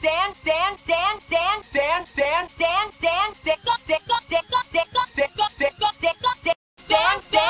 sand, sand, sand, sand, sand, sand, sand, sand, sickle, sickle, sickle, sickle, sickle, sickle, sickle, sickle, sand, sand, sand,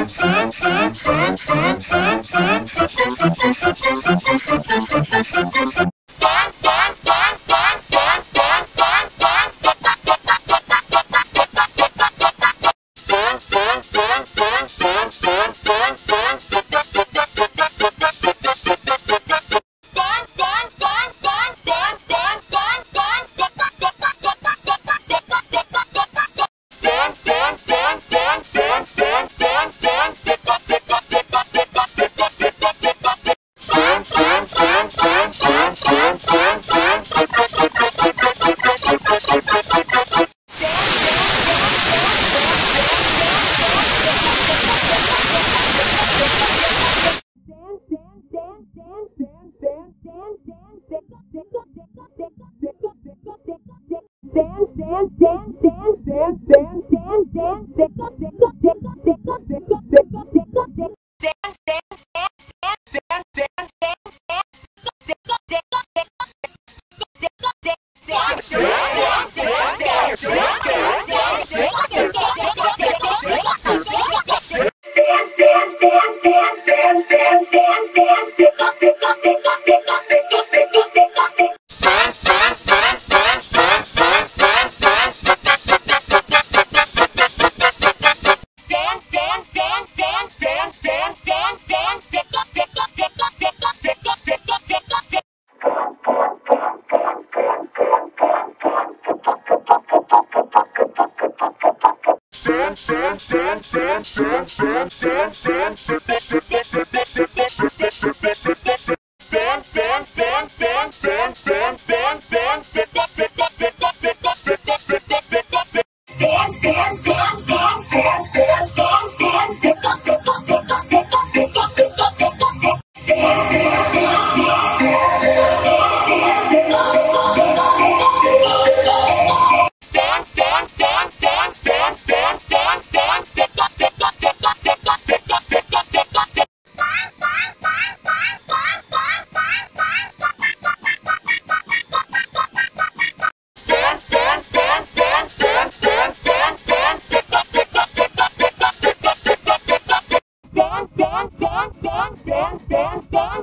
up, up. Sand, sand, sand, sand, sand, sand, sand, sand, sickle, sickle, sickle, sickle, sickle, Sam, Sam, Sam, Sam, Stop! Stop!